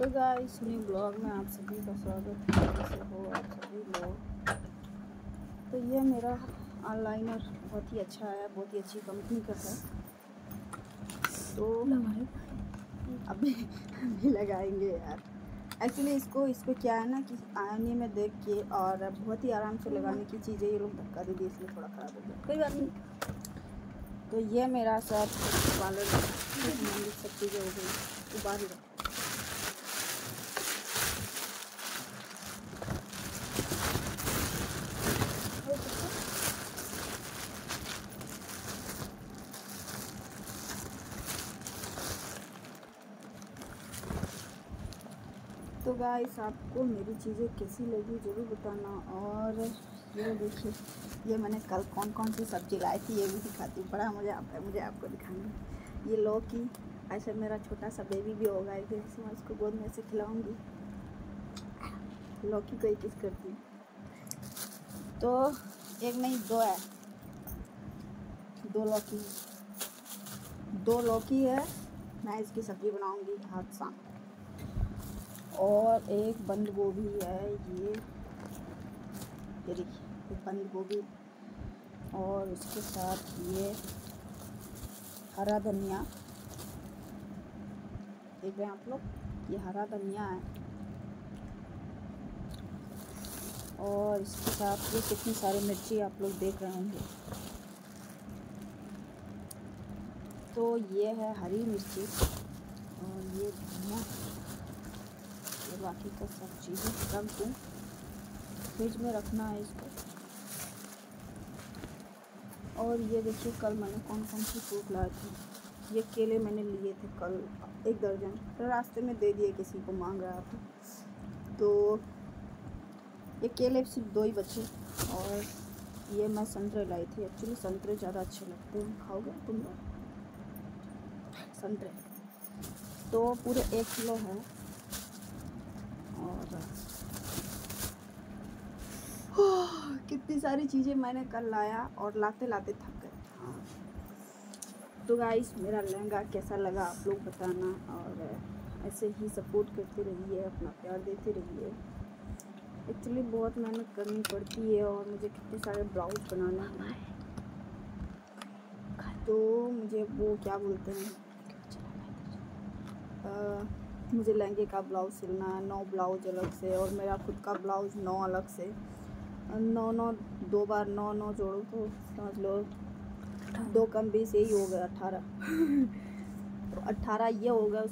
तो guys new blog में आप सभी का स्वागत है। कैसे हो आप सभी लोग? तो ये मेरा ऑनलाइनर बहुत ही अच्छा है बहुत ही अच्छी कंपनी का है। तो अभी अभी लगाएँगे यार। एक्चुअली इसको इसको क्या है ना कि आने में देख के और बहुत ही आराम से लगाने की चीज़ें ये लोग धक्का दे दिए इसलिए थोड़ा ख़राब हो गया। कोई बात नहीं। तो ये मेरा सब पार्लर सब चीज़ें हो गई। तो बाहर तो गाइस आपको मेरी चीज़ें कैसी लगी ज़रूर बताना और ये देखिए, ये मैंने कल कौन कौन सी सब्ज़ी लाई थी ये भी दिखाती हूँ। बड़ा आता है मुझे आपको दिखाने ये लौकी, ऐसे मेरा छोटा सा बेबी भी होगा एक दिन से मैं उसको गोद में से खिलाऊँगी। लौकी को एक किस करती हूँ। तो एक नहीं, दो है। दो लौकी। दो लौकी है, मैं इसकी सब्ज़ी बनाऊँगी आज शाम और एक बंद गोभी है ये। देखिए बंद गोभी। और उसके साथ ये हरा धनिया। देख रहे हैं आप लोग, ये हरा धनिया है। और इसके साथ ये कितनी सारी मिर्ची आप लोग देख रहे होंगे। तो ये है हरी मिर्ची। और ये धनिया। बाकी का सब चीज़ें रख दूँ फ्रिज में रखना है इसको। और ये देखिए, कल मैंने कौन कौन सी फ्रूट लाए थे। ये केले मैंने लिए थे कल, एक दर्जन। तो रास्ते में दे दिए, किसी को मांग रहा था। तो ये केले सिर्फ़ दो ही बचे। और ये मैं संतरे लाई थी। एक्चुअली संतरे ज़्यादा अच्छे लगते हैं। खाओगे तुम लोग? संतरे। तो पूरे एक किलो है। और कितनी सारी चीज़ें मैंने कल लाया और लाते लाते थक गए। तो गाइस मेरा लहंगा कैसा लगा आप लोग बताना और ऐसे ही सपोर्ट करते रहिए, अपना प्यार देते रहिए। एक्चुअली बहुत मेहनत करनी पड़ती है और मुझे कितने सारे ब्लाउज बनाना है। तो मुझे वो क्या बोलते हैं? मुझे लहंगे का ब्लाउज सिलना है, नौ ब्लाउज अलग से और मेरा खुद का ब्लाउज नौ अलग से। नौ नौ, दो बार नौ नौ जोड़ो तो समझ लो, दो कम बीस, यही हो गया अट्ठारह तो अट्ठारह ये हो गया